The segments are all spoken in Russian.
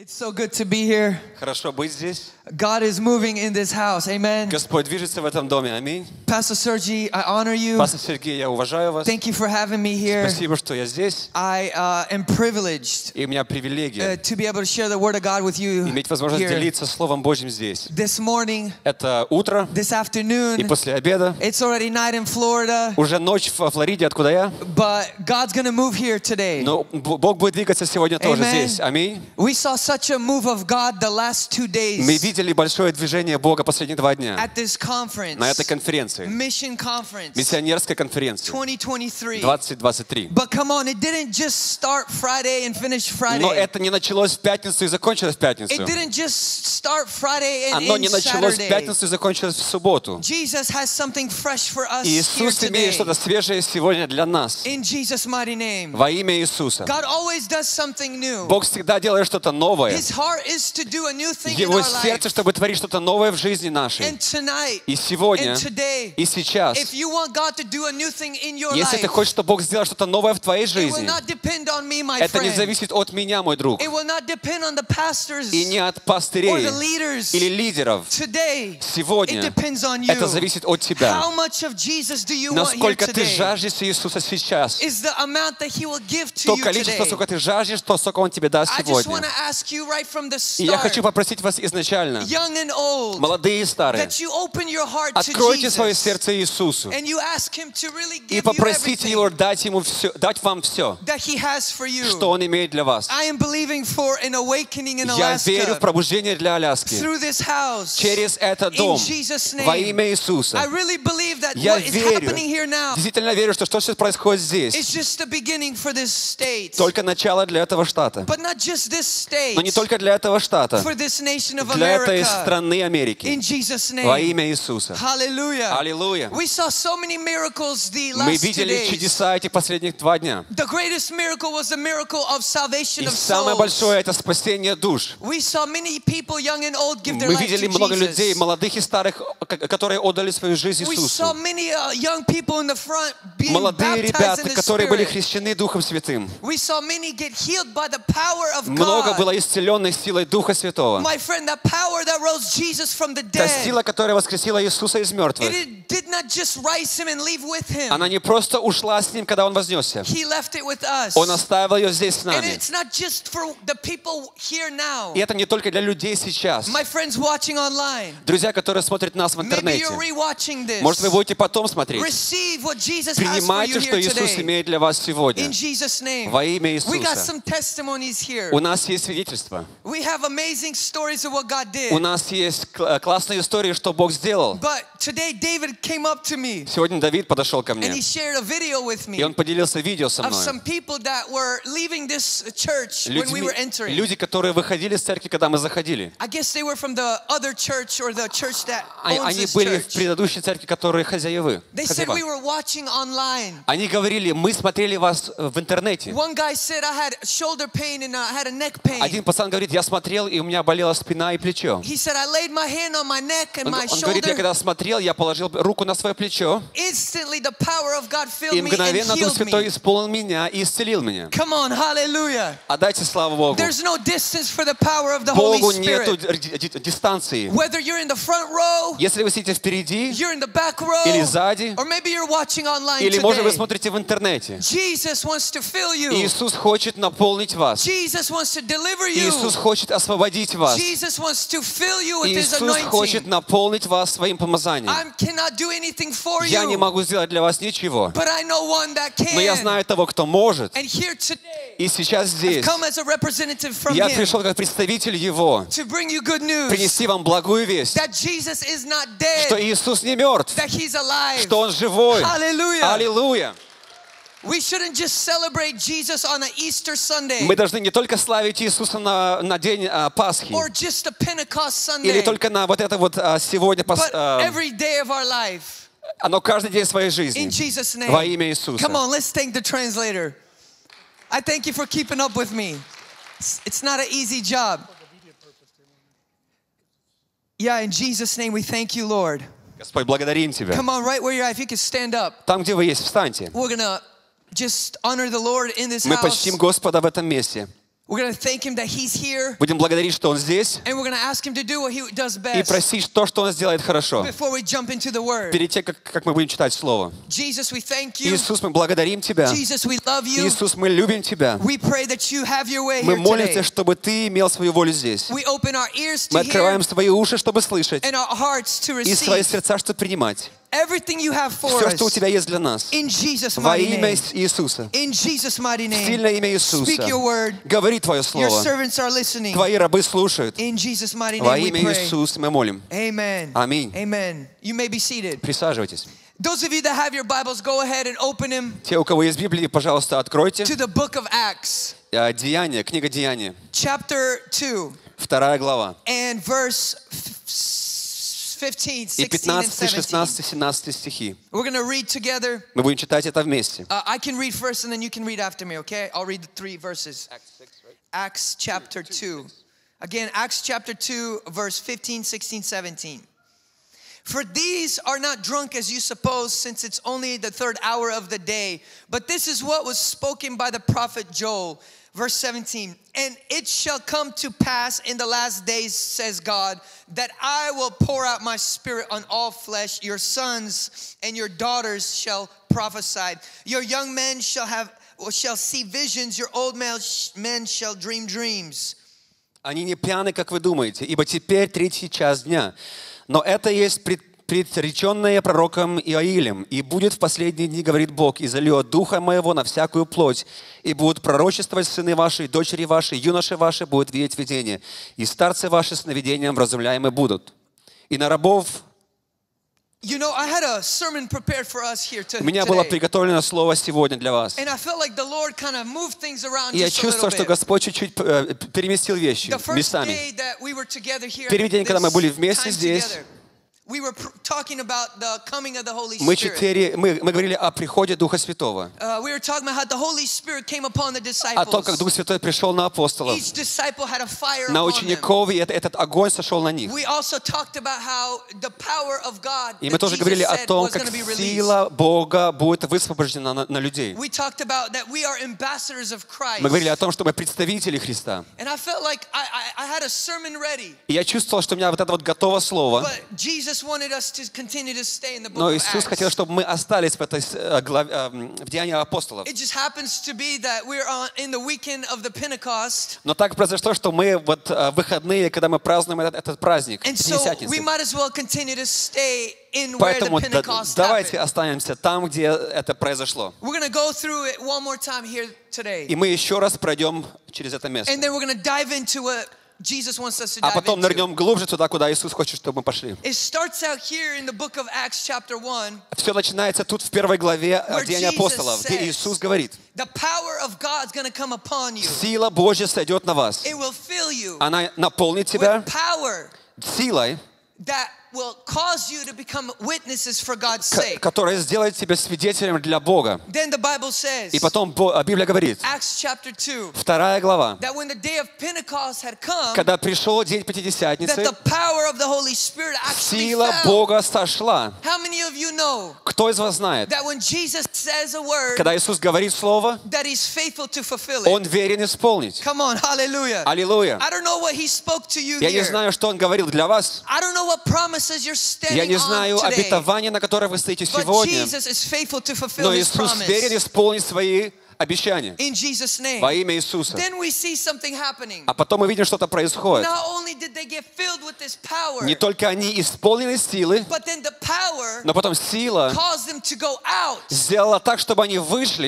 It's so good to be here. Хорошо быть здесь. God is moving in this house. Amen. Господь движется в этом доме. Аминь. Pastor Sergi, I honor you. Пастор Сергей, я уважаю вас. Thank you for having me here. Спасибо, что я здесь. I uh, am privileged И у меня uh, привилегия to be able to share the Word of God with you иметь возможность here. делиться Словом Божьим здесь. This morning, Это утро this и afternoon, после обеда. it's already night in Florida, Уже ночь во Флориде, откуда я. but God's going to move here today. Но Б- Бог будет двигаться сегодня тоже Amen. здесь. Аминь. We saw such a move of God the last two days Мы видели большое движение Бога последние два дня at this conference, на этой конференции. Mission Conference Миссионерской конференции 2023. 2023. But come on, it didn't just start Friday and finish Friday. Но это не началось в пятницу и закончилось в пятницу. It didn't just start Friday and Оно не началось в пятницу и закончилось в субботу. Jesus has something fresh for us И here Иисус имеет что-то свежее сегодня для нас. In Jesus' mighty name. Во имя Иисуса. Бог всегда делает что-то новое. His heart is to do a new thing in Его сердце, чтобы творить что-то новое в жизни нашей. And tonight, И сегодня, и сейчас. Если ты хочешь, чтобы Бог сделал что-то новое в твоей жизни, not depend on me, my это не зависит от меня, мой друг, It will not depend on the pastors и не от пастырей или лидеров. Today, it Сегодня depends on you. это зависит от тебя. Насколько ты жаждешь Иисуса сейчас. То количество, сколько ты жаждешь, то, сколько Он тебе даст сегодня. To ask you right from the И я хочу попросить вас изначально, young and old, молодые и старые, that you open your heart to откройте свое сердце Иисусу and you ask Him to really и попросите Его дать, ему все, дать вам все, that He has for you. что Он имеет для вас. I am believing for an awakening in Я верю в пробуждение для Аляски through this house. через этот In дом во имя Иисуса. I really believe that Я what is верю, happening here now действительно верю, что что сейчас происходит здесь, is just the beginning for this state. только начало для этого штата. Но не только для этого штата, для этой страны Америки. Во имя Иисуса. Аллилуйя. Мы видели чудеса этих последних два дня. И самое большое – это спасение душ. Мы видели много людей, молодых и старых, которые отдали свою жизнь Иисусу. uh, Молодые ребята, которые были крещены Духом Святым. Много было исцеленных силой Духа Святого. Та сила, которая воскресила Иисуса из мертвых, она не просто ушла с ним, когда он вознесся. Он оставил ее здесь с нами. И это не только для людей сейчас. Друзья, которые смотрят нас в интернете. Может, вы будете потом смотреть. Принимайте, что Иисус имеет для вас сегодня. Во имя Иисуса. У нас есть свидетельство. We have amazing stories of what God У did. нас есть кл- классные истории, что Бог сделал. But today David came up to me Сегодня Давид подошел ко and мне, he shared a video with и me он поделился видео со of мной. some people that were leaving this church when we Людьми- were entering. люди, которые выходили из церкви, когда мы заходили. I guess they were from the other church or the church that А- owns Они были в предыдущей церкви, которые хозяевы. They said хозяева. we were watching online. Они говорили, мы смотрели вас э, в интернете. One Один пацан говорит, я смотрел, и у меня болела спина и плечо. Он, он говорит, я когда смотрел, я положил руку на свое плечо, и мгновенно Дух Святой исполнил меня и исцелил меня. Come on, hallelujah. Отдайте славу Богу. There's no distance for the power of the Holy Богу нету дистанции. Whether you're in the front row, Если вы сидите впереди, you're in the back row, или сзади, or maybe you're watching online или, может, вы смотрите в интернете. Иисус хочет наполнить вас. Иисус хочет освободить вас. Иисус хочет наполнить вас своим помазанием. Я не могу сделать для вас ничего, но я знаю того, кто может. И сейчас здесь я пришел как представитель Его, принести вам благую весть, что Иисус не мертв, что Он живой. Аллилуйя! Мы должны не только славить Иисуса на, на день а, Пасхи, or just a Pentecost или Sunday, только на вот это вот а, сегодня, пос- but а, every day of our life. оно каждый день своей In жизни. Jesus' Во name. имя Иисуса. Come on, let's thank the translator. I thank you for keeping up with me. It's, it's not an easy job. Yeah, in Jesus' name we thank you, Lord. Господь, благодарим Тебя. Come on, right where you're at, if you could stand up. Там, где вы есть, встаньте. We're gonna just honor the Lord in this Мы почтим Господа в этом месте. Будем благодарить, что Он здесь. And we're going to ask Him to do what He does И best просить то, что Он сделает хорошо. Перед тем, как, как мы будем читать Слово. Иисус, мы благодарим Тебя. Иисус, мы любим Тебя. Мы молимся, чтобы Ты имел свою волю здесь. Мы открываем свои уши, чтобы слышать, и свои сердца, чтобы принимать. everything you have for Все, что у us. Тебя есть для нас. In Jesus' Во mighty имя name. Иисуса. In Jesus' mighty name. Сильное имя Иисуса. Speak your word. Говори Твое Your Слово. servants are listening. Твои рабы слушают. In Jesus' mighty Во name we имя pray. Иисуса мы молим. Amen. Аминь. Amen. You may be seated. Присаживайтесь. Those of you that have your Bibles, go ahead and open them Те, у кого есть Библии, пожалуйста, откройте. to the book of Acts, Э, Деяния, книга Деяния, chapter 2, вторая глава. and verse f- 15, И 16, and 15, 17. 16, 17 стихи. We're going to read together. Мы будем читать это вместе. Uh, I can read first and then you can read after me, okay? I'll read the three verses. Acts chapter 2. Again, Acts chapter 2, verse 15, 16, 17. For these are not drunk as you suppose, since it's only the third hour of the day. But this is what was spoken by the prophet Joel. Verse 17, and it shall come to pass in the last days, says God, that I will pour out my spirit on all flesh. Your sons and your daughters shall prophesy. Your young men shall have shall see visions. Your old male- men shall dream dreams. Они не пьяны, как вы думаете, ибо теперь третий час дня. Но это есть пред- предреченное пророком Иоилем. И будет в последние дни, говорит Бог, и зальет духа моего на всякую плоть. И будут пророчествовать сыны ваши, дочери ваши, юноши ваши будут видеть видение. И старцы ваши сновидением вразумляемы будут. И на рабов You know, I had a sermon prepared for us here to, у меня было today. приготовлено слово сегодня для вас. And I felt like the Lord kind of moved things around И я чувствую, что. Господь чуть-чуть э, переместил вещи местами. Первый день, когда мы были вместе здесь, Мы, четыре, мы, мы говорили о приходе Духа Святого. Uh, О том, как. Дух Святой пришел на апостолов, Each disciple had a fire на учеников, и это- этот огонь сошел на них. We also talked about how the power of God И мы тоже говорили о том, как сила Бога будет высвобождена на, на людей. We talked about that we are ambassadors of Christ. Мы говорили о том, что мы представители Христа. And I felt like I, I, I had a sermon ready, И я чувствовал, что у меня вот это вот готово слово. but Jesus Но Иисус хотел, чтобы мы остались в этой э, главе, э, в Деянии апостолов. It just happens to be that we're on, in the weekend of the Pentecost. Но так произошло, что мы вот э, выходные, когда мы празднуем этот, этот праздник, the Поэтому давайте останемся там, где это произошло. И мы еще раз пройдем через это место. А потом нырнем глубже туда, куда Иисус хочет, чтобы мы пошли. It starts out here in the book of Acts chapter 1. Все начинается тут в первой главе э, Деяния апостолов, где Иисус говорит, сила Божья сойдет на вас. Она наполнит тебя силой, that will cause you to become witnesses for God's ко- sake. которая сделает тебя свидетелем для Бога. Then the Bible says, И потом а, Библия говорит, Acts chapter 2, вторая глава, that when the day of Pentecost had come, когда пришел день that Пятидесятницы, the power of the Holy Spirit actually сила. Бога сошла. How many of you know Кто из вас знает, that when Jesus says a word, когда Иисус говорит слово, that He's faithful to fulfill it? Он верен исполнить. Come on, hallelujah. Аллилуйя. I don't know what He spoke to you Я не знаю, что Он говорил для вас. Я не знаю обетования, на которое вы стоите сегодня. Но Иисус верен исполнить свои обещания In Jesus' name. во имя Иисуса. Then we see something happening. А потом мы видим, что-то происходит. Не только они исполнили силы, но потом сила сделала так, чтобы они вышли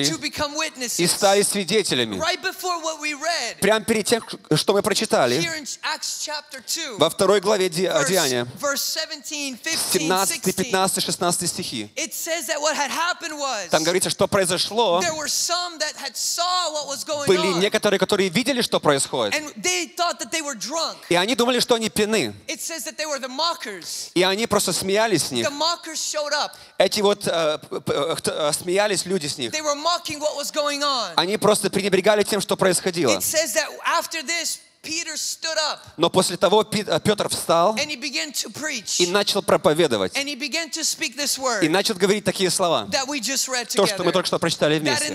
и стали свидетелями. Right before what we read Прямо перед тем, что мы прочитали, here in Acts chapter 2, во второй главе Деяния, verse 17, 15, 17, 16, 15, 16 стихи. Там говорится, что произошло. Были некоторые, которые видели, что происходит. and they thought that they were drunk. И они думали, что они пьяны. It says that they were the mockers. И они просто смеялись с них. The mockers showed up. Эти вот э, э, э, смеялись люди с них. They were mocking what was going on. Они просто пренебрегали тем, что происходило. Но после того э, Петр встал и начал проповедовать. И начал говорить такие слова. То, что мы только что прочитали вместе.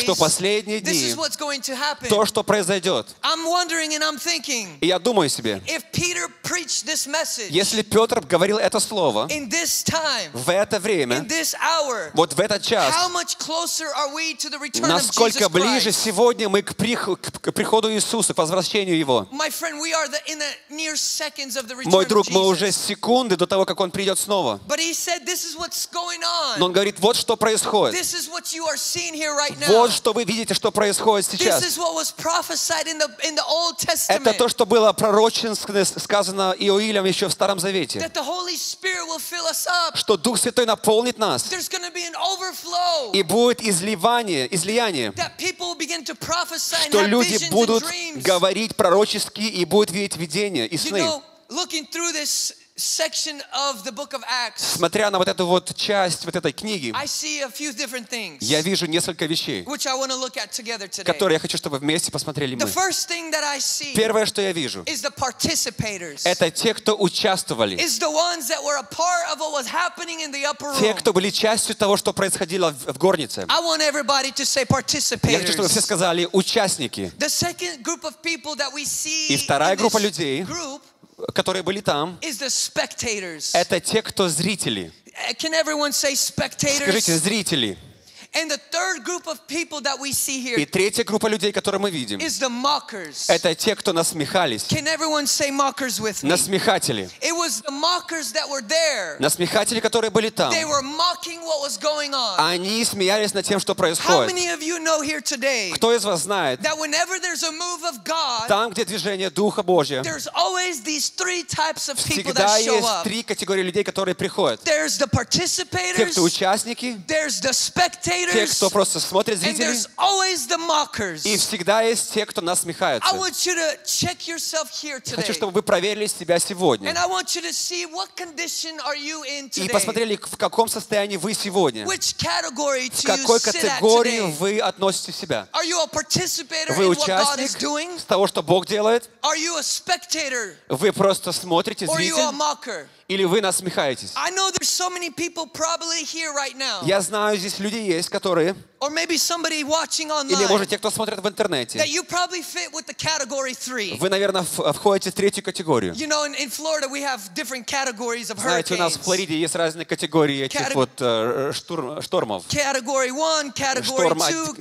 Что последние дни, то, что произойдет. И я думаю себе, если Петр говорил это слово в это время, вот в этот час, насколько ближе сегодня мы к приходу Иисуса, к возвращению Его. The return Мой друг, мы уже секунды до того, как Он придет снова. Но. Он говорит, вот что происходит. Вот что вы видите, что происходит сейчас. is what was prophesied in the in the Old Это то, что было пророчественно сказано Иоилем еще в Старом Завете. Что Дух Святой наполнит нас. И будет изливание, излияние. Что люди будут dreams. Говорить пророчески и будут видеть видения и You сны. know, looking through this section of the book of Acts, Смотря на вот эту вот часть вот этой книги, I see a few different things я вижу несколько вещей, которые я хочу, чтобы вместе посмотрели мы. Первое, что я вижу, is the participators. это те, кто участвовали. Is the ones that were a part of what was happening in the upper Те, кто были частью того, что происходило в горнице. Я хочу, чтобы все сказали участники, И вторая группа людей, которые были там. Это те, кто зрители. Say Скажите, зрители. И третья группа людей, которые мы видим, is the mockers. это те, кто насмехались. Can everyone say mockers with me? Насмехатели. It was the mockers that were there. Насмехатели, которые были там. They were mocking what was going on. Они смеялись над тем, что How происходит. many of you know here today Кто из вас знает, that whenever there's a move of God, там, где движение Духа Божьего, there's always these three types of people всегда that show есть три категории людей, которые приходят. There's the Те, participators, кто участники, there's the те, кто просто смотрит зрители, и всегда есть те, кто check yourself here Хочу, чтобы вы проверили себя сегодня. И посмотрели, в каком состоянии вы сегодня. В какой категории вы относите себя? Вы участник того, что Бог делает? Вы просто смотрите, зритель? Или вы насмехаетесь? Я знаю, здесь люди есть, которые, или, может, те, кто смотрит в интернете, вы, наверное, входите в третью категорию. Знаете, у нас в. Флориде есть разные категории этих вот э, штормов. Од-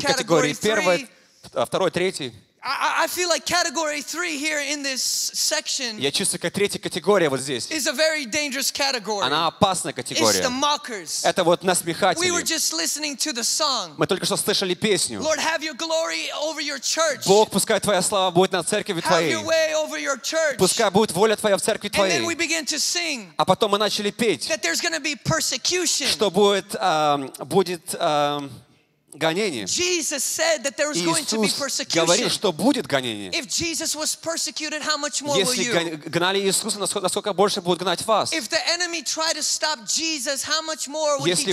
категории category первой, three. а второй, третий. I, I- feel like category three here in this section Я чувствую, как третья категория вот здесь. is a very dangerous category. Она опасная It's the категория. mockers. Это вот We were насмехатели. just listening to the song. Мы только что слышали песню. Lord, have your glory over your church. Бог, пускай Твоя слава будет на церкви Have Твоей. your way over your church. Пускай будет воля Твоя в церкви And then we Твоей. began to sing А потом мы начали петь, that there's going to be persecution. что будет, ам, будет ам, гонение. Jesus said that there was going to be Иисус говорил, persecution. что будет гонение. If Jesus was persecuted, how much more will Если гнали Иисуса, насколько, больше будут гнать вас? Если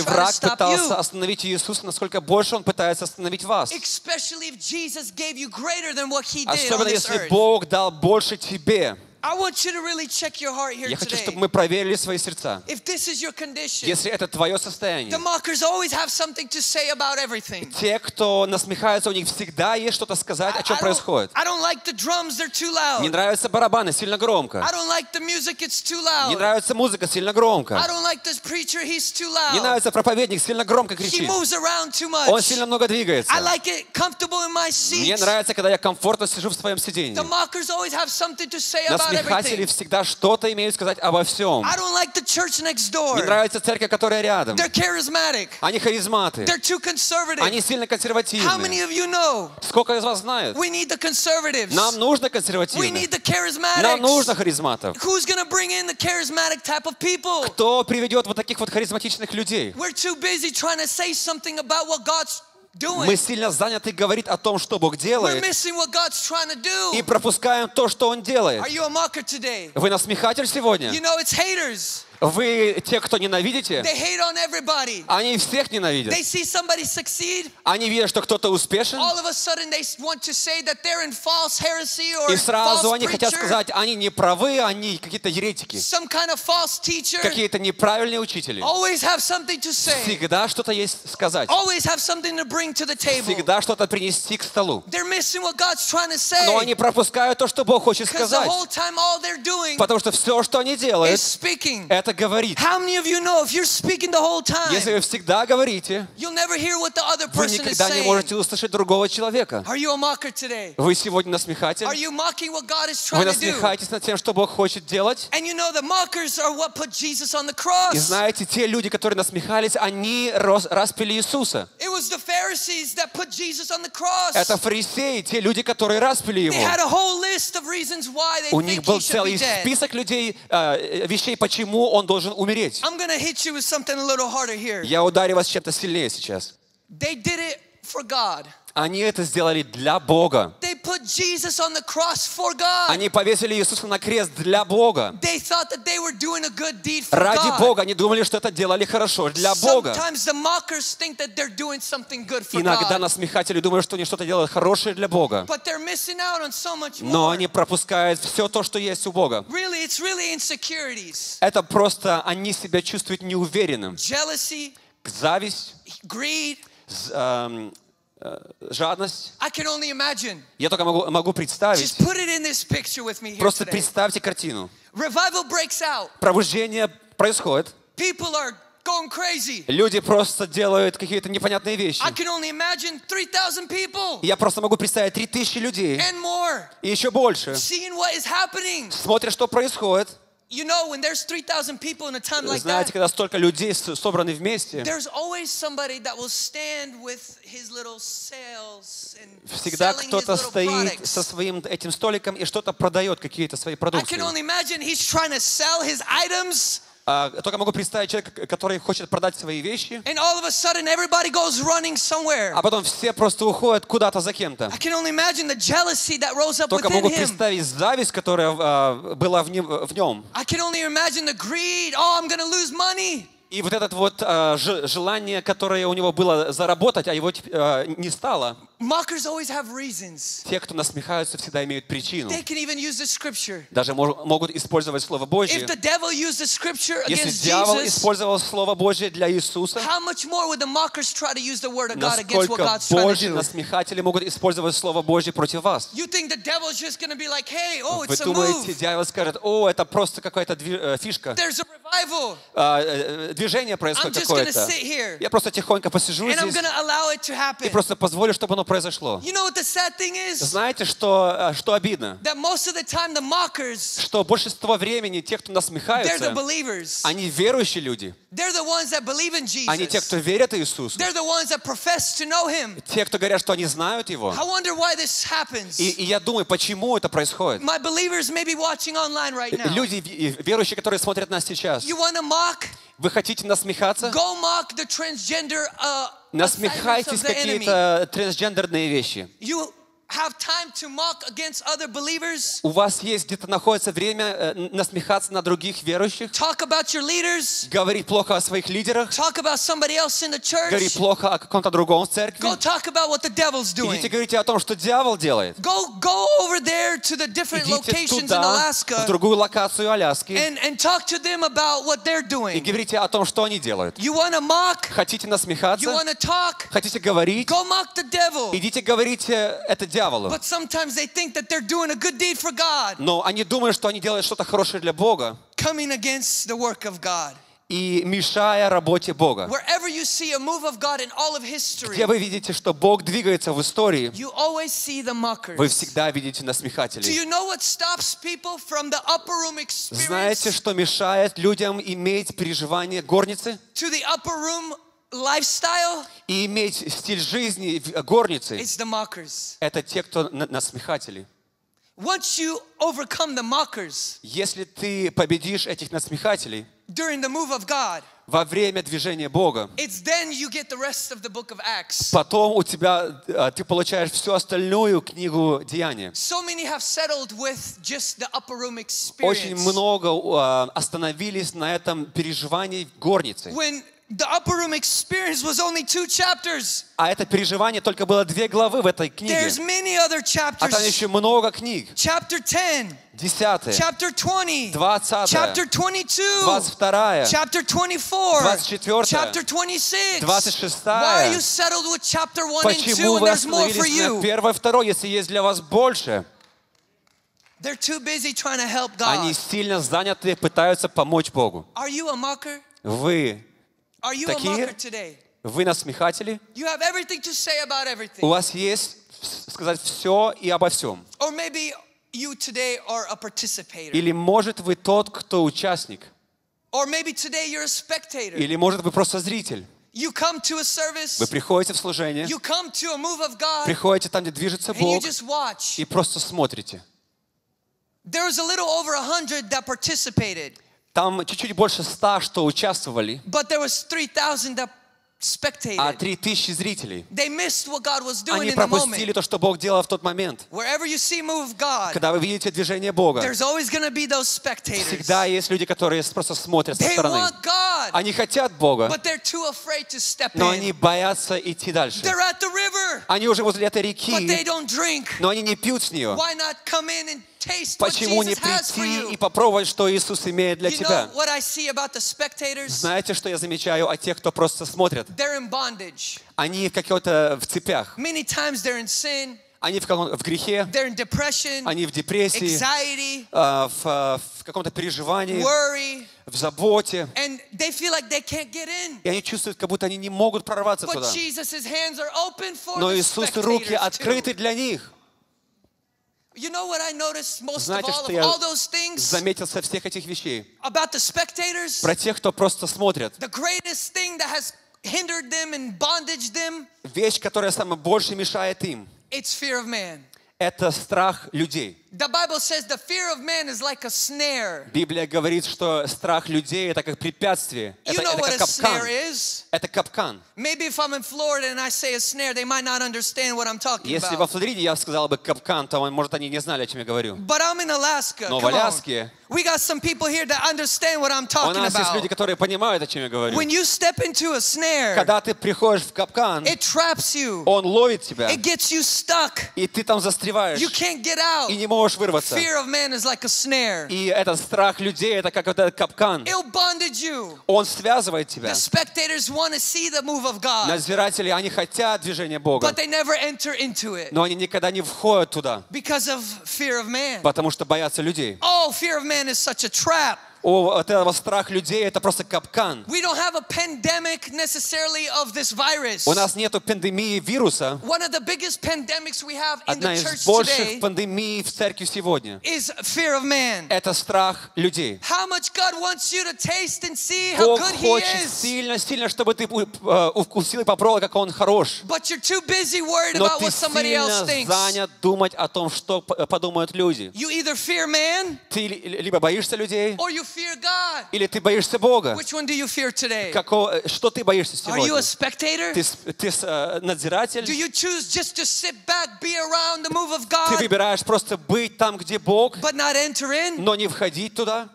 враг пытался остановить Иисуса, насколько больше он пытается остановить вас? Особенно если. Бог дал больше тебе. I want you to really check your heart here Я хочу, чтобы мы проверили свои сердца. If this is your condition, Если это твое the состояние. mockers always have something to say about everything. Те, кто насмехается, у них всегда есть что-то сказать, о чем I, don't, происходит. I don't like the drums, they're too Не loud. нравятся барабаны, сильно громко. I don't like the music, it's too Не loud. нравится музыка, сильно громко. I don't like this preacher, he's too Не loud. нравится проповедник, сильно громко He кричит. moves around too Он much. сильно много двигается. I like it comfortable in my Мне seat. нравится, когда я комфортно сижу в своем сиденье. The everything. всегда что-то имеют сказать обо всем. I don't like the church next Не door. нравится церковь, которая рядом. They're charismatic. Они харизматы. They're too conservative. Они сильно How many консервативны. of you know? Сколько из вас знают? We need the conservatives. Нам нужно We консервативных. need the Нам нужно харизматов. Who's going to bring in the charismatic type of people? Кто приведет вот таких вот харизматичных людей? We're too busy trying to say something about what God's. Мы сильно заняты говорить о том, что Бог делает, и пропускаем то, что Он делает. Вы насмехатель сегодня? Вы те, кто ненавидите, they hate on everybody. они всех ненавидят. They see somebody succeed, Они видят, что кто-то успешен, all of a sudden they want to say that they're in false heresy or и сразу false они хотят preacher, сказать, они не правы, они какие-то еретики, some kind of false teacher. какие-то неправильные учители. Always have something to say. Всегда что-то есть сказать. Always have something to bring to the table. Всегда что-то принести к столу. They're missing what God's trying to say. Но они пропускают то, что Бог хочет Because the сказать. whole time all they're doing Потому что все, что они is делают, speaking. это говорит. How many of you know if you're speaking the whole time, Если вы всегда говорите, you'll never hear what the other вы person is никогда не можете услышать другого человека. Are you a mocker today? Вы сегодня насмехатель. Are you mocking what God is Вы trying насмехаетесь над тем, что Бог хочет делать. And you know the mockers are what put Jesus on the И знаете, те люди, которые насмехались, они распили Иисуса. It was the Pharisees that put Jesus on the cross. Это фарисеи, те люди, которые распили They его. had a whole list of reasons why they У них был целый список людей, э, вещей, почему он должен умереть. I'm going to hit you with something a little harder here. Я ударю вас чем-то сильнее сейчас. They did it for God. Они это сделали для Бога. Они повесили Иисуса на крест для Бога. Ради. Бога. Они думали, что это делали хорошо для Бога. Иногда насмехатели думают, что они что-то делают хорошее для Бога. Но они пропускают все то, что есть у Бога. Это просто они себя чувствуют неуверенным. Зависть, э, жадность. Я только могу, могу представить. Just put it in this picture with me here Просто представьте картину. Revival breaks out. Пробуждение происходит. People are going crazy. Люди просто делают какие-то непонятные вещи. I can only imagine 3,000 people Я просто могу представить 3000 людей и еще больше. Смотрят, что происходит. You know, when there's 3,000 people in a time like Знаете, that, когда столько людей собраны вместе, there's always somebody that will stand with his little sales and всегда his кто-то стоит со своим этим столиком и что-то продает, какие-то свои I продукты. А, Только могу представить человека, который хочет продать свои вещи, and all of a sudden everybody goes running somewhere. а потом все просто уходят куда-то за кем-то. I can only imagine the jealousy that rose up Только могу представить зависть, которая а, была в нем. I can only imagine the greed. Oh, I'm to lose money. И вот это вот а, желание, которое у него было заработать, а его не стало. Mockers always have reasons. Те, кто насмехаются, всегда имеют причину. They can even use the scripture. Даже могут использовать Слово Божье. If the devil used the scripture Если against дьявол Jesus, использовал Слово Божье для Иисуса, how much more would the mockers try to use the word of God against what насколько God's trying to больше do? насмехатели могут использовать Слово Божье против вас? You think the devil's just going to be like, hey, oh, Вы it's думаете, дьявол скажет, о, это просто какая-то э, фишка, There's a revival. А, э, движение происходит какое-то. Я просто тихонько посижу and I'm здесь going to allow it to и просто позволю, чтобы оно произошло. You know what the sad thing is? Знаете, что, э, что обидно? Что большинство времени те, кто насмехаются, они верующие люди. Они те, кто верят Иисусу. Know Him. Те, кто говорят, что они знают Его. И, и я думаю, почему это происходит. My believers may be watching online right now. Люди ве- верующие, которые смотрят нас сейчас. Вы хотите насмехаться? Go mock the transgender uh, Насмехайтесь какие-то трансгендерные вещи. You have time to mock against other believers. У вас есть где-то находится время э, насмехаться на других верующих, Talk about your leaders. говорить плохо о своих лидерах, Talk about somebody else in the говорить плохо о каком-то другом в церкви. Go talk about what the devil's doing. Идите говорите о том, что дьявол делает. Go go over there to the different Идите locations in туда, в Alaska другую локацию Аляски, and, and talk to them about what they're и говорите о том, что они делают. Хотите насмехаться? Хотите говорить? Go mock the devil. Идите говорите это дьяволу. Но они думают, что они делают что-то хорошее для Бога и мешая работе Бога. Где вы видите, что Бог двигается в истории, вы всегда видите насмехателей. Знаете, что мешает людям иметь переживание горницы lifestyle? и иметь стиль жизни горницы? It's the mockers. Это те, кто на- насмехатели. Once you overcome the mockers Если ты победишь этих насмехателей during the move of God, во время движения Бога. it's then you get the rest of the book of Acts. Потом у тебя, э, ты получаешь всю остальную книгу Деяния. So many have settled with just the upper room Очень experience. много э, остановились на этом переживании горницы. When the upper room experience was only two chapters, А это переживание только было две главы в этой книге. there's many other А там chapters. еще много книг. Chapter 10, Десятая, chapter 20, двадцатая, chapter 22, двадцать вторая, chapter 24, 24, chapter 26. 26. Why are you settled with chapter 1 and 2 Почему when вы there's more for остановились на you? первой, второй, если есть для вас больше? They're too busy trying to help Они God. сильно заняты, пытаются помочь Богу. Are you a mocker? Вы, you Такие? вы насмехатели, You have everything to say about у вас есть сказать все и обо всем. Or maybe you today are a participator. Или может вы тот, кто участник, Or maybe today you're a spectator. или может вы просто зритель. You come to a service, Вы приходите в служение, you come to a move of God, приходите там, где движется and you Бог, just watch. и просто смотрите. There was a little over a hundred that participated, Там чуть-чуть больше ста, что участвовали, but there was 3,000 that а spectated. три тысячи зрителей. They missed what God was doing Они пропустили то, что Бог делал в тот момент. Wherever you see move of God, Когда вы видите движение Бога, there's always be those spectators. всегда есть люди, которые просто смотрят со They стороны. want God, Они хотят Бога, but they're too afraid to step но они боятся идти дальше. They're at the river, Они уже возле этой but they реки, don't drink. но они не пьют с нее. Why not come in and taste what Почему не прийти и попробовать, что Иисус имеет для тебя? Знаете, что я замечаю о тех, кто просто смотрит? Они в какой-то в цепях. Они в, в грехе, они в депрессии, anxiety, а, в, а, в каком-то переживании, worry, в заботе. like. И они чувствуют, как будто они не могут прорваться But туда. Но Иисус руки открыты для них. You know what I noticed most of Знаете, all что of я all those things заметил со всех этих вещей? about the spectators? Про тех, кто просто смотрит. The greatest thing that has hindered them and them, Вещь, которая самое больше мешает им, it's fear of man. это страх людей. The Bible says the fear of man is like a snare. Библия говорит, что страх людей это как препятствие. You Это, know это what как a snare капкан. is? Это капкан. Maybe if I'm in Florida and I say a snare, they might not understand what I'm talking Если во about. Флориде я сказал бы капкан, то, может, они не знали, о чем я говорю. But I'm in Alaska. Но в Come on. Аляске We got some people here that understand what I'm у talking нас есть about. люди, которые понимают, о чем я говорю. When you step into a snare, Когда ты приходишь в капкан, it traps you. он ловит тебя, It gets you stuck. и ты там застреваешь, You can't get out. и не можешь вырваться. Fear of man is like a snare. И этот страх людей, это как вот этот капкан. Он связывает тебя. The spectators want to see the move of God, Надзиратели, они хотят движения Бога, but they never enter into it но они никогда не входят туда, because of fear of man. потому что боятся людей. Oh, О, от этого страх людей это просто капкан. We don't have a pandemic necessarily of this virus. У нас нету пандемии вируса. One of the biggest pandemics we have in Одна the из church больших today пандемий в церкви сегодня is fear of man. это страх людей. How much God wants you to taste and see how Бог good He хочет is. сильно, сильно, чтобы ты э, вкусил и попробовал, как Он хорош. But you're too busy worried Но about what somebody else thinks. занят думать о том, что подумают люди. You either fear man Ты ли- либо боишься людей, or you fear God. или ты боишься Бога. Which one do you fear today? Какого, э, что ты боишься Are you сегодня? a spectator? Ты, ты э, надзиратель? Do you choose just to sit back, be around the move of Ты God, выбираешь просто быть там, где Бог, but not enter in? но не входить туда?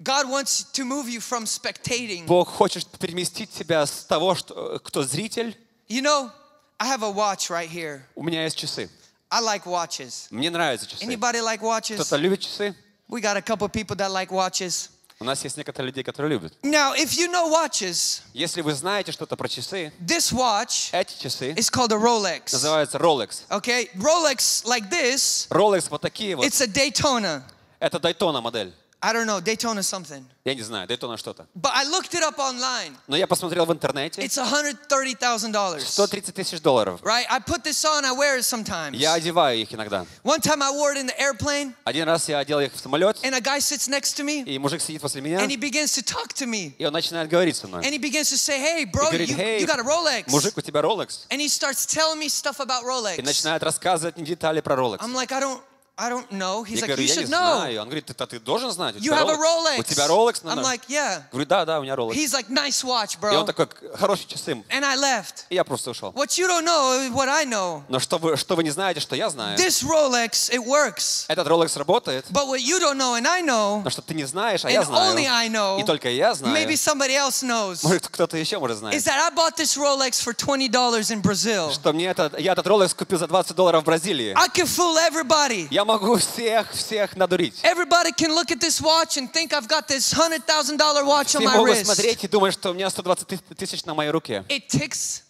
God wants to move you from spectating. Бог хочет переместить тебя с того, что, э, кто зритель. You know, I have a watch right here. У меня есть часы. I like watches. Мне нравятся часы. Anybody like watches? Кто-то любит часы? We got a couple people that like watches. У нас есть некоторые людей, которые любят. Now, if you know watches, Если вы знаете что-то про часы, this watch эти часы is called a Rolex. называются Rolex. Okay, Rolex like this, Rolex вот такие вот. it's a Daytona. Это Daytona модель. I don't know, Daytona something. Я не знаю, Daytona что-то. But I looked it up online. Но я посмотрел в интернете. It's $130,000. 130 тысяч долларов. Right? I put this on, I wear it sometimes. Я одеваю их иногда. One time I wore it in the airplane, Один раз я одел их в самолет, and a guy sits next to me, и мужик сидит возле меня, and he begins to talk to me. и он начинает говорить со мной. And he begins to say, hey, bro, И говорит, you, «Эй, you got a Rolex. мужик, у тебя Rolex? And he starts telling me stuff about И Rolex. начинает рассказывать мне детали про Rolex. I'm like, I don't, I don't know. He's Я like, говорю, you я не should know. знаю. Он говорит, «А ты должен знать. У You тебя have a Rolex. Rolex. У тебя Rolex на I'm ногах?» like, yeah. Говорю, да, да, у меня Rolex. He's like, nice watch, И он bro. такой, хорошие часы. And I left. И я просто ушел. What you don't know what I know. Но что вы, что вы не знаете, что я знаю? This Rolex, it works. Этот Rolex работает, But what you don't know and I know, но что ты не знаешь, а я and only знаю. I know, И только я знаю. maybe somebody else knows, Может, кто-то еще может знать. is that I bought this Rolex for $20 in Brazil. Что мне этот, я этот Rolex купил за 20 долларов в Бразилии. I can fool everybody. Я могу всех, всех надурить. Everybody can look at this watch and think I've got this $100,000 watch Все on my могут wrist. смотреть и думать, что у меня 120 ты- тысяч на моей руке. It ticks,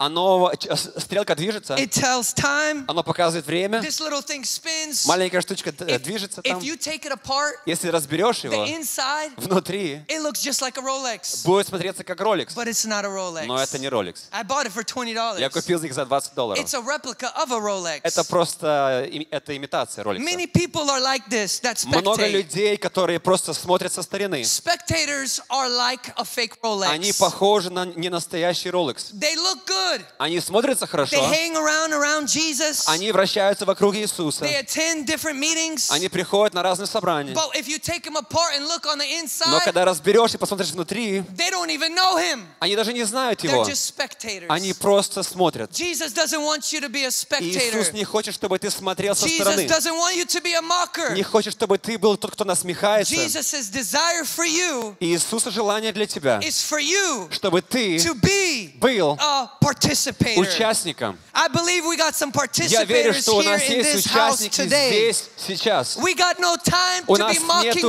Оно, стрелка движется, it tells time. оно показывает время. This little thing spins. Маленькая штучка If, движется там. if you take it apart, Если разберешь его, the inside, внутри it looks just like a Rolex, будет смотреться как Rolex. but it's not a Rolex. Но это не Rolex. I bought it for $20. Я купил их за 20 долларов. It's a replica of a Rolex. Это просто это имитация Rolex. Many people are like this that Много spectate. людей, которые просто смотрят со стороны. Spectators are like a fake Они Rolex. похожи на ненастоящий Rolex. They look good. Они смотрятся They хорошо. hang around around Jesus. Они вращаются вокруг Иисуса. They attend different meetings. Они приходят на разные собрания. But if you take them apart and look on the Но inside, когда разберешь и посмотришь внутри, they don't even know him. они даже не знают They're его. just spectators. Они просто смотрят. Jesus doesn't want you to be a spectator. Иисус не хочет, чтобы ты смотрел со Jesus стороны. doesn't want you to be a mocker. Не хочет, чтобы ты был тот, кто насмехается. Jesus' desire for you Иисуса желание для тебя, is for you чтобы ты to be был a participator. участником. I believe we got some Я верю, participators что у here нас in есть this house участники today. здесь, сейчас. We got no time У to нас be mocking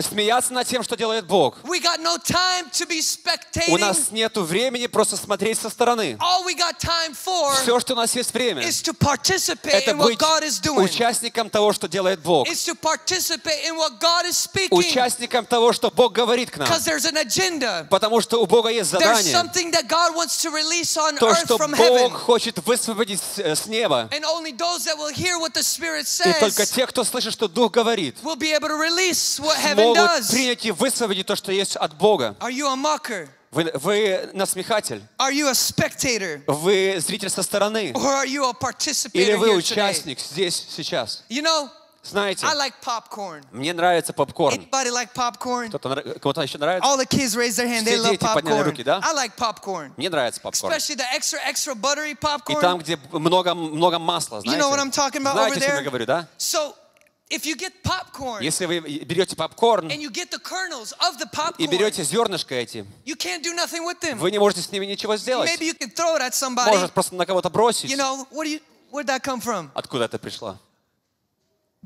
смеяться над тем, что делает Бог. We got no time to be У нас нету времени просто смотреть со стороны. All we got time for Все, что у нас есть время, is to participate это in what быть God is doing. участником того, что делает Бог. Участником того, что Бог говорит к нам. Because there's an agenda. Потому что у Бога есть There's задание. something that God wants to release on То, earth что. Бог хочет высвободить с неба. And only those that will hear what the Spirit И только те, кто слышит, что Дух говорит, does. принять и высвободить то, что есть от Бога. Are you a mocker? Вы, вы насмехатель, вы зритель со стороны, Or are you a participator или вы участник здесь, сейчас. You know, Знаете, I like popcorn. мне нравится попкорн. Anybody like popcorn? Кто-то, кому-то еще нравится? All the kids raise their hand. They Все love дети подняли popcorn. руки, да? I like popcorn. Мне нравится попкорн. Especially the extra, extra buttery И popcorn. там, где много, много масла, You know what I'm знаете? talking about Знаете, over о чем я говорю, да? So, Если вы берете попкорн and you get the kernels of the и берете зернышко эти, you can't do nothing with them. вы не можете с ними ничего сделать. Maybe you can throw it at somebody. Может просто на кого-то бросить. You know, what do you, where'd that come from? Откуда это пришло?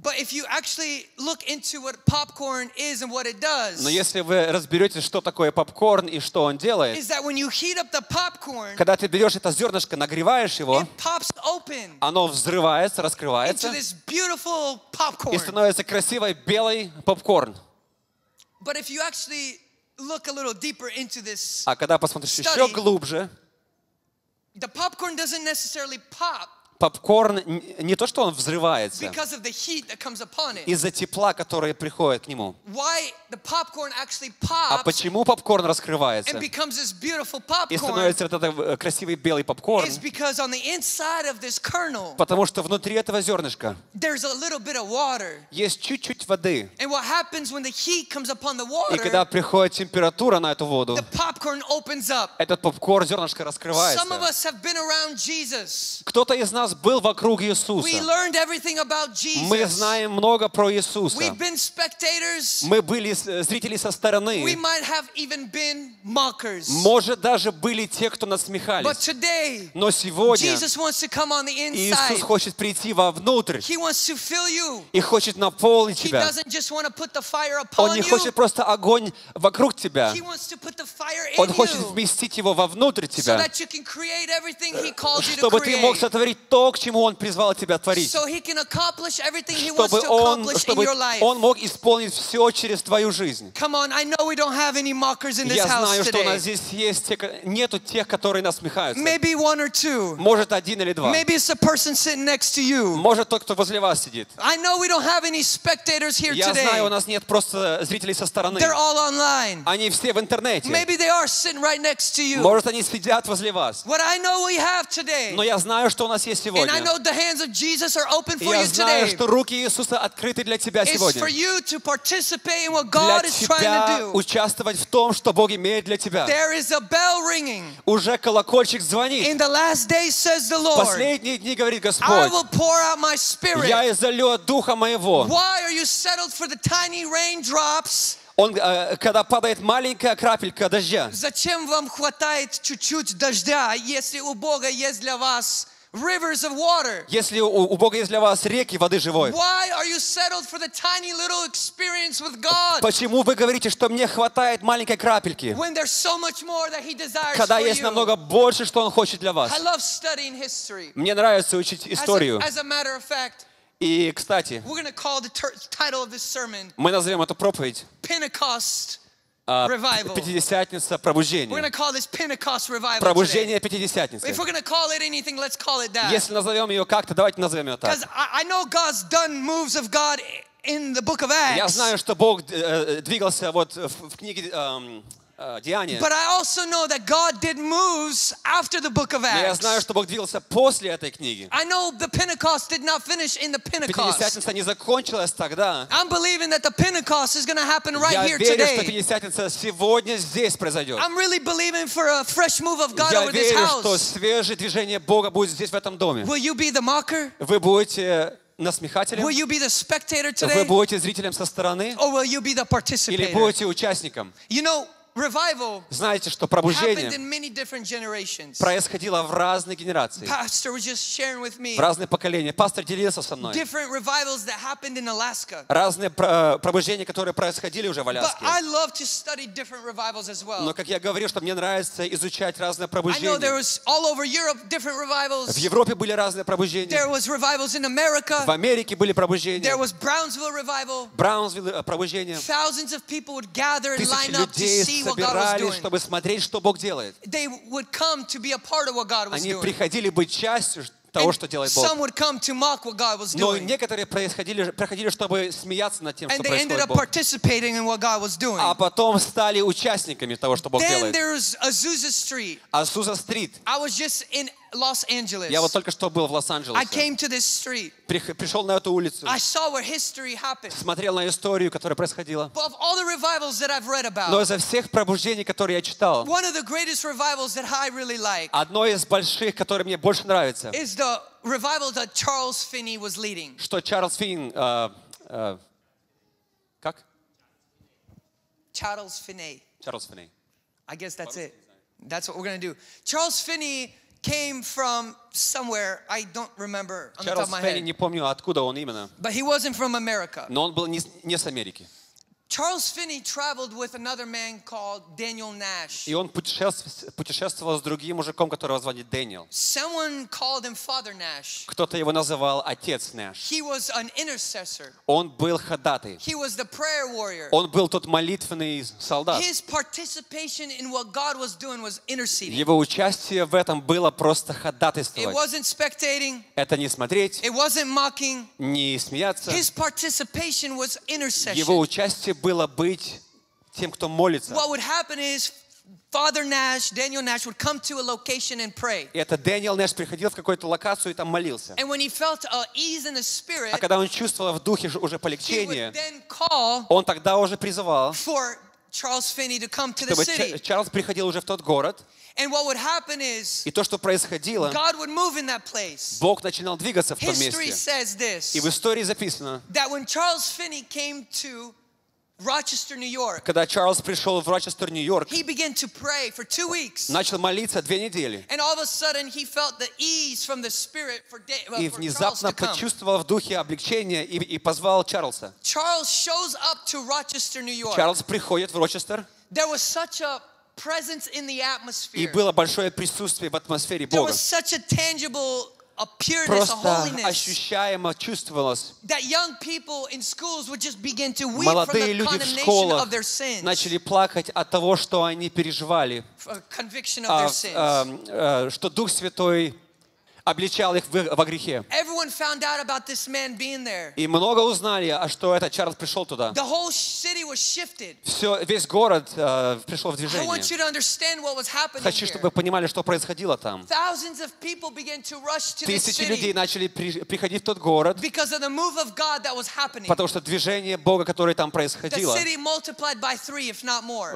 Но если вы разберете, что такое попкорн и что он делает, is that when you heat up the popcorn, когда ты берешь это зернышко, нагреваешь его, it pops open оно взрывается, into раскрывается this beautiful и становится красивой белой попкорн. But if you actually look a little deeper into this, А когда посмотришь еще Study. глубже, the popcorn doesn't necessarily pop попкорн не то, что он взрывается, из-за тепла, которое приходит к нему. А почему попкорн раскрывается и становится вот этот э, красивый белый попкорн? Потому что внутри этого зернышка есть чуть-чуть воды. И когда приходит температура на эту воду, этот попкорн, зернышко раскрывается. Кто-то из нас был вокруг Иисуса. Мы знаем много про Иисуса. Мы были зрители со стороны. Может, даже были те, кто насмехались. Но сегодня Иисус хочет прийти вовнутрь и хочет наполнить тебя. Он не хочет просто огонь вокруг тебя. Он хочет вместить его вовнутрь тебя, чтобы ты мог сотворить то, к чему Он призвал тебя творить. So He can accomplish everything He wants Чтобы to Он, чтобы your life. Он мог исполнить все через твою жизнь. Я знаю, что у нас здесь есть те, нету тех, которые насмехаются. Maybe one or two. Может, один или два. Maybe it's the person sitting next to you. Может, тот, кто возле вас сидит. I know we don't have any spectators here Я знаю, у нас нет просто зрителей со стороны. They're all online. Они все в интернете. Maybe they are sitting right next to you. Может, они сидят возле вас. Но я знаю, что у нас есть сегодня. know the hands of Jesus are open И for я you знаю, что руки Иисуса открыты для тебя сегодня. Для тебя участвовать в том, что Бог имеет для тебя. Уже колокольчик звонит. В последние дни, говорит Господь, я изолю Духа моего. Он, э, когда падает маленькая крапелька дождя, Зачем вам хватает чуть-чуть дождя, если у Бога есть для вас rivers of water? если у, у Бога есть для вас реки воды живой, Why are you settled for the tiny little experience with God почему вы говорите, что мне хватает маленькой крапельки, when there's so much more that He desires когда есть намного больше, что Он хочет для вас? I love studying history. Мне нравится учить As историю. a, as a matter of fact, И, кстати, мы назовем эту проповедь Pentecost а. Пятидесятница today. Пробуждение Пятидесятницы. Если назовем ее как-то, давайте назовем ее так. Я знаю, что Бог э, двигался вот в, книге эм, э, Деяния. But I also know that God did moves after the book of Но я Acts. знаю, что Бог двигался после этой книги. I know the Pentecost did not finish in the Pentecost. Пятидесятница не закончилась тогда. I'm believing that the Pentecost is going to happen right Я here верю, что today. Пятидесятница сегодня здесь произойдет. I'm really believing for a fresh move of God Я over this верю, что house. свежее движение Бога будет здесь, в этом доме. Will you be the mocker? Вы будете насмехателем? Will you be the spectator Вы today? будете зрителем со стороны? Or will you be the Или participator? будете участником? You know, Знаете, что happened пробуждение in many different generations. происходило в разные генерации, Pastor was just sharing with me в разные поколения. Пастор делился со мной. different revivals that happened in Alaska. Разные про- пробуждения, которые происходили уже в Аляске. Но, как я говорил, что мне нравится изучать разные пробуждения. В Европе были разные пробуждения. В Америке были пробуждения. Браунсвилл э, пробуждение. Тысячи людей собирались, чтобы смотреть, что Бог делает. Они приходили быть частью того, что делает Бог. Но некоторые происходили, приходили, чтобы смеяться над тем, что происходит Бог. А потом стали участниками того, что Бог делает. Azusa Street. Азуза Стрит. I was just in Los Angeles. Я вот только что был в I Лос-Анджелесе. came to this street. Прих- Пришел на эту улицу. I saw where history happened. Смотрел на историю, которая происходила. But of all the revivals that I've read Но about, из-за всех пробуждений, которые я читал, one of the greatest revivals that I really like одно из больших, которое мне больше нравится, is the revival that Charles Finney was leading. что Чарльз Финн... э, э, как? Charles Finney. Чарльз Финн. I guess that's it. That's what we're going to do. Charles Finney came from somewhere, I don't remember on the top Чарльз of my Финн, head. не помню, откуда он именно. But he wasn't from America. Но он был не, с- не с Америки. Charles Finney traveled with another man called Daniel Nash. И он путешествовал, с другим мужиком, которого звали Дэниел. Someone called him Father Nash. Кто-то его называл отец Нэш. He was an intercessor. Он был ходатай. He was the prayer warrior. Он был тот молитвенный солдат. His participation in what God was doing was interceding. Его участие в этом было просто It ходатайствовать. wasn't spectating. Это не смотреть, It wasn't mocking. не смеяться. His participation was Его intercession. участие было быть тем, кто молится. What would happen is Father Nash, Daniel Nash, would come to a location and pray. И это Дэниел Нэш приходил в какую-то локацию и там молился. And when he felt uh, ease in the А spirit, когда он чувствовал в духе уже he would полегчение, then call он тогда уже призывал, for Charles Finney to come to the чтобы city. Ча- Чарльз приходил уже в тот город, And what would happen is и то, что происходило, God would move in that place. Бог начинал двигаться в том History месте. says И this в истории записано, that when Charles Finney came to Rochester, New York, когда Чарльз пришел в Рочестер, Нью-Йорк, he began to pray for two weeks. начал молиться две недели, And all of a sudden, he felt the ease from the Spirit for, da- uh, и for Charles внезапно to come. почувствовал в духе облегчение и, и позвал Чарльза. Charles shows up to Rochester, New York. Чарльз приходит в Рочестер, There was such a presence in the и atmosphere. было большое присутствие в атмосфере There Бога. was such a tangible, Просто ощущаемо чувствовалось. that young people in schools would just begin to weep from Молодые the люди в condemnation школах of their sins, начали плакать от того, что они переживали, for conviction of а, their sins. а, а, что Дух Святой обличал их во грехе. И много узнали, а что этот Чарльз пришел туда. Все, весь город э, пришел в движение. Хочу, чтобы вы понимали, что происходило там. Тысячи людей начали при- приходить в тот город, потому что движение Бога, которое там происходило,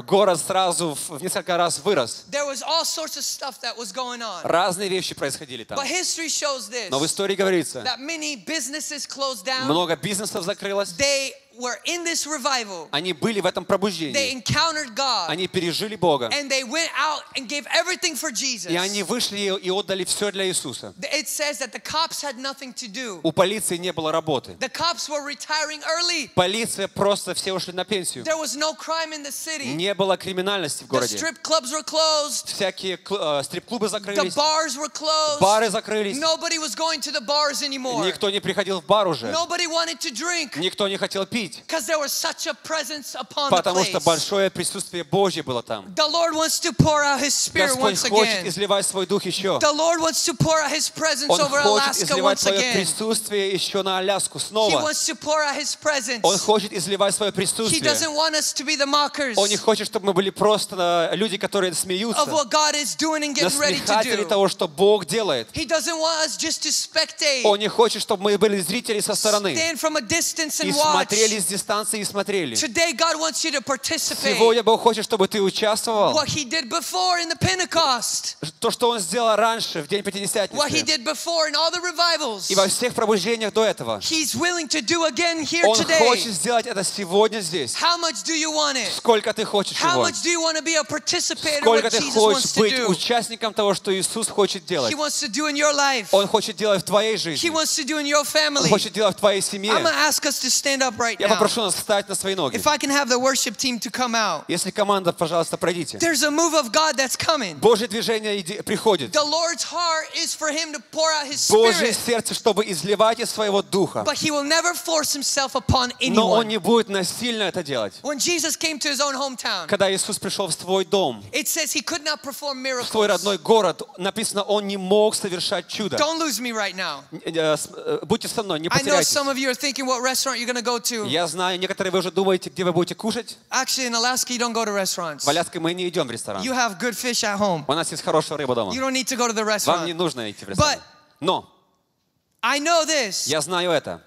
город сразу в несколько раз вырос. Разные вещи происходили там. Но в истории говорится, that many businesses closed down. много бизнесов закрылось. They were in this revival. Они были в этом They пробуждении. encountered God Они пережили Бога. and they went out and gave everything for Jesus. И они вышли и отдали все для Иисуса. It says that the cops had nothing to do. У полиции не было работы. The cops were retiring early. Полиция просто все ушли на пенсию. There was no crime in the city. Не было криминальности в The городе. strip clubs were closed. Всякие э, стрип-клубы The закрылись, bars were closed. бары закрылись. Nobody was going to the bars anymore. Никто не приходил в бар уже. Nobody wanted to drink Никто не хотел пить. Because there was such a presence upon the Потому что большое присутствие Божье было там. Господь хочет изливать свой дух еще. Он хочет изливать свое присутствие еще на Аляску снова. Он хочет изливать свое присутствие. Он не хочет, чтобы мы были просто э, люди, которые смеются, насмехатели того, что Бог делает. Он не хочет, чтобы мы были зрители со стороны и watch. Смотрели с дистанции и смотрели. Сегодня Бог хочет, чтобы ты участвовал. То, что Он сделал раньше, в День Пятидесятницы, и во всех пробуждениях до этого. Он хочет сделать это сегодня здесь. Сколько ты хочешь его? Сколько ты хочешь быть участником того, что Иисус хочет делать? Он хочет делать в твоей жизни. Он хочет делать в твоей семье. Я попрошу нас встать на свои ноги. If I can have the worship team to come out. Если команда, пожалуйста, пройдите. There's a move of God that's coming. Божье движение приходит. The Lord's heart is for Him to pour out His Божье Spirit, сердце, чтобы изливать из своего духа. but He will never force Himself upon Но Он anyone. не будет насильно это делать. When Jesus came to His own hometown, Когда Иисус пришел в свой дом, it says He could not perform в свой miracles. родной город, написано, Он не мог совершать чудо. Don't lose me right now. Э, э, Будьте со мной, не I know потеряйтесь. some of you are thinking what restaurant you're going to go to. Я знаю, некоторые вы уже думаете, где вы будете кушать. Actually, in Alaska, you don't go to restaurants. В Аляске мы не идем в ресторан. You have good fish at home. У нас есть хорошая рыба дома. You don't need to go to the Вам не restaurant. нужно идти в ресторан. But- Но I know this я знаю это.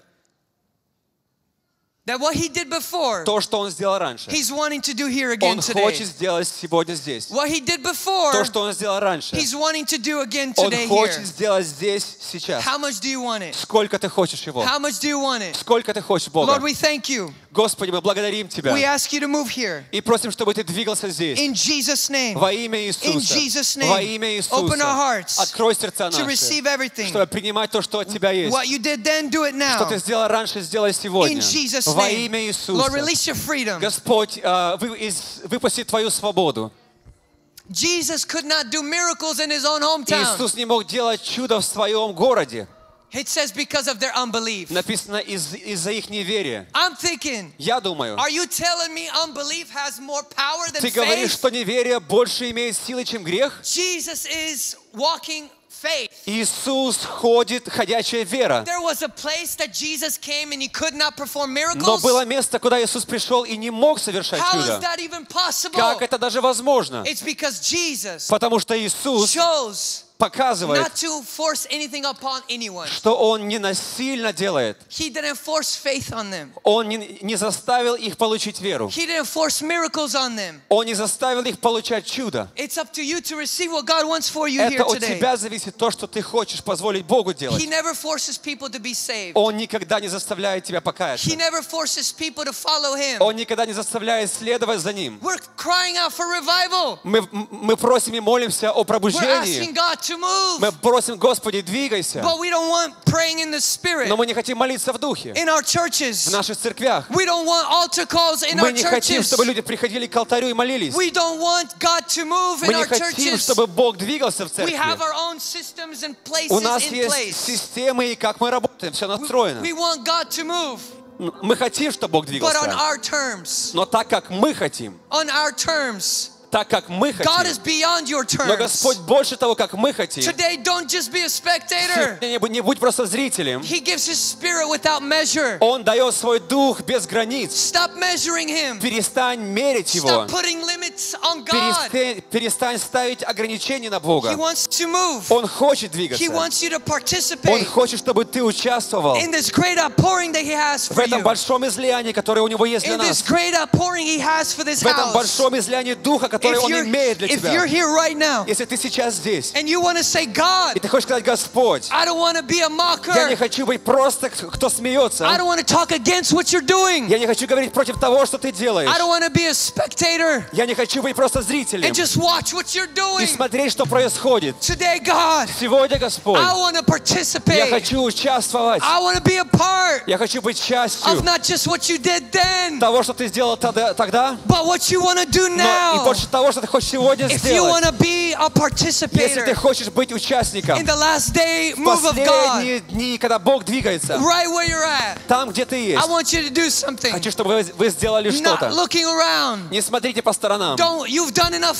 That what He did before, То, что Он сделал раньше, He's wanting to do here again Он today. хочет сделать сегодня здесь. What He did before, То, что Он сделал раньше, He's wanting to do again Он today хочет here. сделать здесь, сейчас. How much do you want it? Сколько ты хочешь Его? How much do you want it? Сколько ты хочешь Бога? Lord, we thank you. Господи, мы благодарим We Тебя ask you to move here. и просим, чтобы Ты двигался здесь. In Jesus' name. Во имя In Иисуса. Jesus' Во name. имя Open our Иисуса. hearts Открой сердца to наши, receive everything. чтобы принимать то, что от Тебя есть. What you did then, do it Что now. Ты сделал раньше, сделай сегодня. In Jesus' Во name. имя Иисуса. Lord, release your freedom. Господь, э, вы- из- выпусти Твою свободу. Jesus could not do miracles in his own hometown. Иисус не мог делать чудо в своем городе. It says because of their unbelief. Написано из- из-за их неверия. I'm thinking, Я думаю, are you telling me unbelief has more power than ты говоришь, faith? что неверие больше имеет силы, чем грех? Jesus is walking faith. Иисус ходит, ходячая вера. Но было место, куда Иисус пришел и не мог совершать чудо. Как это даже возможно? Потому что Иисус показывает, что Он не насильно делает. He didn't force faith on them. Он не, не заставил их получить веру. Он не заставил их получать чудо. Это от today. тебя зависит то, что ты хочешь позволить Богу делать. Он никогда не заставляет тебя покаяться. Он никогда не заставляет следовать за Ним. Мы, мы просим и молимся о пробуждении. To move. Мы просим, Господи, двигайся. But we don't want praying in the spirit Но мы не хотим молиться в духе, in our в churches. наших церквях. We don't want altar calls in Мы our не хотим, churches. чтобы люди приходили к алтарю и молились. We don't want God to move Мы in не our хотим, churches. чтобы Бог двигался в We церкви. have our own systems and places У нас in есть place. системы и как мы работаем, все настроено. We want God to move, Мы хотим, чтобы Бог двигался. Но так, как мы хотим, On our terms. Так, как мы хотим. Но. Господь больше того, как мы хотим. Today, don't just be a spectator. Не, будь- просто зрителем. He gives His Spirit without measure. Он дает свой дух без границ. Stop measuring Him. Перестань мерить его. Stop putting limits on God. Перестань, перестань ставить ограничения на He Бога. wants to move. Он хочет He двигаться. wants you to Он participate хочет, чтобы ты участвовал in this great outpouring that He has в for этом you. большом излиянии, которое у Него есть для In this нас. great outpouring He has for this В этом большом излиянии Духа, которое If Он you're, имеет для if you're тебя. here right now Если ты сейчас здесь, and you want to say, God, и ты хочешь сказать, Господь, I don't want to be a я не mocker. хочу быть просто кто I смеется. don't want to talk against what you're doing. Я не хочу говорить против того, что ты делаешь. I don't want to be a spectator Я не хочу быть просто зрителем and just watch what you're и doing. смотреть, что происходит. Today, God, Сегодня, Господь, I want to я participate. хочу участвовать. I want to be a part Я хочу быть of частью not just what you did then, того, что ты сделал тогда, тогда, but what you want to do но и now. больше того, что ты хочешь сегодня If you want сделать. to be a Если ты participator хочешь быть участником in the last day в move of God, последние дни, когда Бог двигается, right where you're at, там, где ты есть, I want you to do something. хочу, чтобы вы, вы сделали Not что-то. looking around. Не смотрите по сторонам. Don't. You've done enough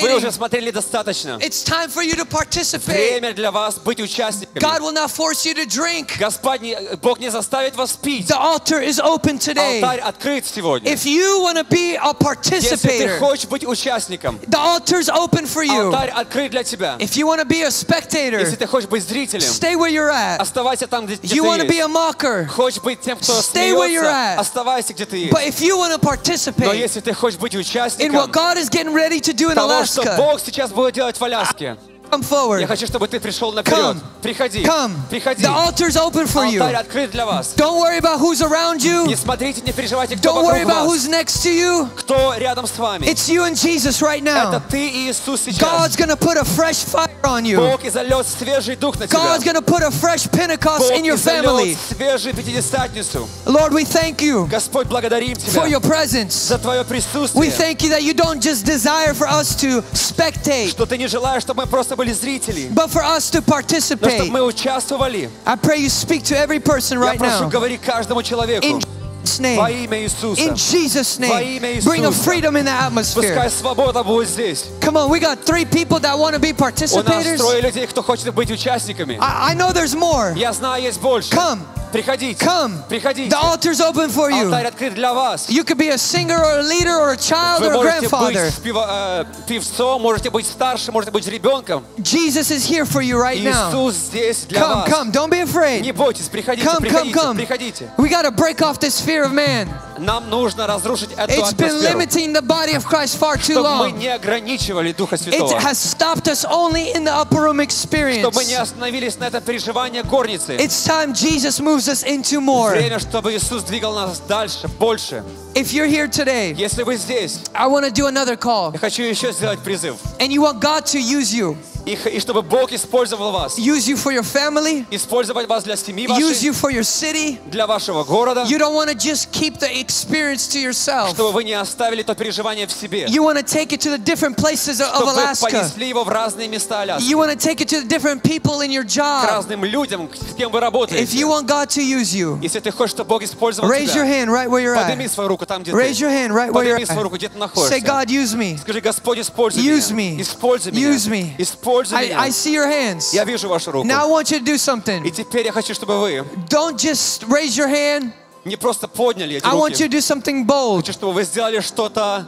Вы уже spectating. смотрели достаточно. It's time for you to participate. Время для вас быть участниками. God will not force you to drink. Господь, не- Бог не заставит вас пить. The altar is open today. Алтарь открыт сегодня. If you want to be a Если ты participator, хочешь быть участником, the altar's open for you. алтарь открыт для тебя. If you want to be a Если spectator, ты хочешь быть зрителем, stay where you're at. оставайся там, где, где You want to ты be a есть. mocker, Хочешь быть тем, кто Stay where you're смеется, at. оставайся, где ты есть. but if you want to Но participate если ты хочешь быть in участником what God is getting ready to do in того, что Alaska, Бог сейчас будет делать в Аляске, come forward. я хочу, чтобы ты пришел наперед. Come. Приходи. Come. Приходи. The altar's open for you. Алтарь открыт для вас. Don't worry about who's around you. Не смотрите, не переживайте, кто Don't worry вокруг about вас. who's next to you. Кто рядом с вами. It's you and Jesus right Это now. ты и Иисус сейчас. God's going to put a fresh fire on you. Бог изольет свежий дух на тебя. God's going to put a fresh Pentecost Бог in your family. изольет свежую пятидесятницу. Lord, we thank you Господь, благодарим for Тебя your presence. за Твое We присутствие. thank you that you don't just desire for us to spectate, Что Ты не желаешь, чтобы мы просто были зрители, but for us to но чтобы participate. мы участвовали. I pray you speak to every person Я right прошу, now. говори каждому человеку In Jesus' во name. имя Иисуса. In Jesus' Во name. имя Bring a Иисуса. freedom in the atmosphere. Пускай свобода будет здесь. Come on, we got three people that want to be У нас participators. трое людей, кто хочет быть участниками. I, I know there's more. Я знаю, есть больше. Come. Приходите. Come. Приходите. The altar's open for you. Алтарь открыт для вас. You could be a singer or a leader or a child Вы or a можете grandfather. быть пева- э, певцом, можете быть старше, можете быть ребенком. Jesus is here for you right now. Иисус здесь для Come, вас. come. Don't be Не afraid. бойтесь, приходите, Come, come, приходите, come. приходите. We got to break off this fear of man. Нам нужно разрушить эту It's been атмосферу, limiting the body of Christ far too чтобы мы long. не ограничивали Духа It Святого, has stopped us only in the upper room experience. чтобы мы не остановились на этом переживании горницы. It's time Jesus moves us into more. Время, чтобы Иисус двигал нас дальше, больше. If you're here today, Если вы здесь, I want to do another call. я хочу еще сделать призыв. And you want God to use you. И, х- и чтобы Бог использовал вас. Use you for your family. Использовать вас для семьи Use вашей, you for your city. для вашего города. You don't want to just keep the experience to yourself. Чтобы вы не оставили то переживание в себе. You want to take it to the different places of Чтобы вы Alaska. понесли его в разные места Аляски. You want to take it to the different people in your К job. разным людям, с кем вы If работаете. you want God to use you, Если ты хочешь, чтобы Бог использовал raise your тебя, hand right where you're подними at. свою руку там, где Raise ты. your hand right where you're Подними свою at. руку, где ты Say, находишься. God, use me. Скажи, Господь, используй Use меня. me. Используй меня. Use me. Используй I, I меня. see your hands. Я вижу вашу руку. Now I want you to do И something. теперь я хочу, чтобы вы Don't just raise your hand. не просто подняли эти I want you руки. to do something bold. Хочу, чтобы вы сделали что-то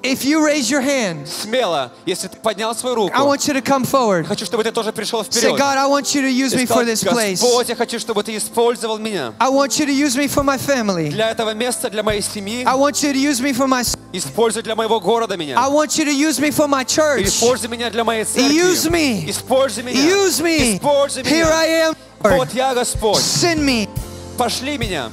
If you raise your hand, смело. Если ты поднял свою руку, I want you to come forward. хочу, чтобы ты тоже пришел Say, вперед. God, I want you to use И me сказал, for this place. Господь, я хочу, чтобы ты использовал меня I want you to use me for my family. для этого места, для моей семьи. I want you to use me for my Используй для моего города I меня. want you to use me for my church. Используй меня для моей Use церкви. me. Используй меня. Use me. Используй Here меня. I am. Lord. Вот я, Господь. Send me. Пошли меня.